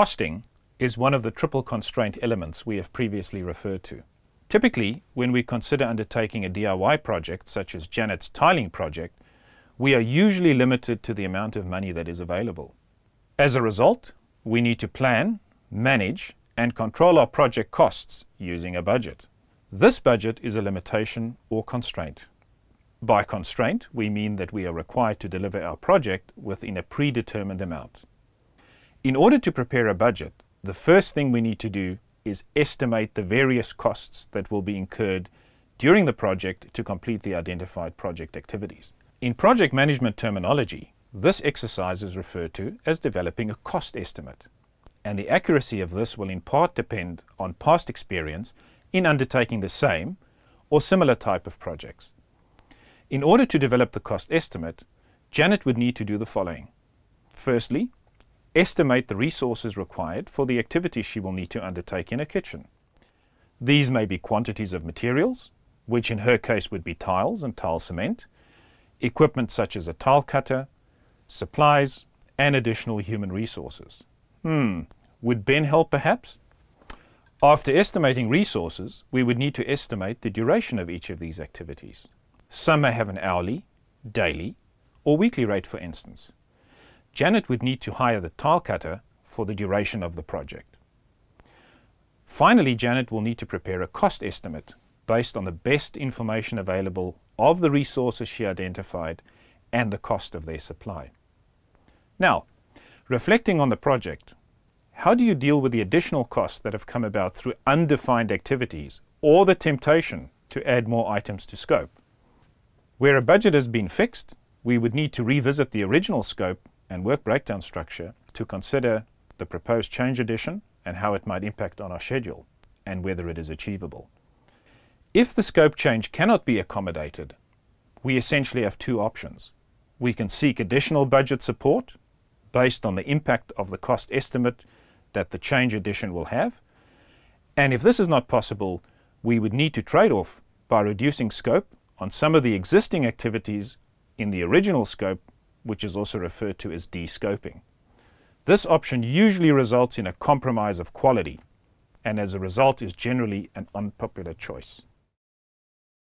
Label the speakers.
Speaker 1: Costing is one of the triple constraint elements we have previously referred to. Typically, when we consider undertaking a DIY project, such as Janet's tiling project, we are usually limited to the amount of money that is available. As a result, we need to plan, manage, and control our project costs using a budget. This budget is a limitation or constraint. By constraint, we mean that we are required to deliver our project within a predetermined amount. In order to prepare a budget, the first thing we need to do is estimate the various costs that will be incurred during the project to complete the identified project activities. In project management terminology, this exercise is referred to as developing a cost estimate, and the accuracy of this will in part depend on past experience in undertaking the same or similar type of projects. In order to develop the cost estimate, Janet would need to do the following. Firstly, estimate the resources required for the activities she will need to undertake in a kitchen. These may be quantities of materials, which in her case would be tiles and tile cement, equipment such as a tile cutter, supplies, and additional human resources. Hmm, would Ben help perhaps? After estimating resources, we would need to estimate the duration of each of these activities. Some may have an hourly, daily, or weekly rate for instance. Janet would need to hire the tile cutter for the duration of the project. Finally, Janet will need to prepare a cost estimate based on the best information available of the resources she identified and the cost of their supply. Now, reflecting on the project, how do you deal with the additional costs that have come about through undefined activities or the temptation to add more items to scope? Where a budget has been fixed, we would need to revisit the original scope and work breakdown structure to consider the proposed change addition and how it might impact on our schedule and whether it is achievable. If the scope change cannot be accommodated, we essentially have two options. We can seek additional budget support based on the impact of the cost estimate that the change addition will have. And if this is not possible, we would need to trade off by reducing scope on some of the existing activities in the original scope which is also referred to as de-scoping. This option usually results in a compromise of quality, and as a result is generally an unpopular choice.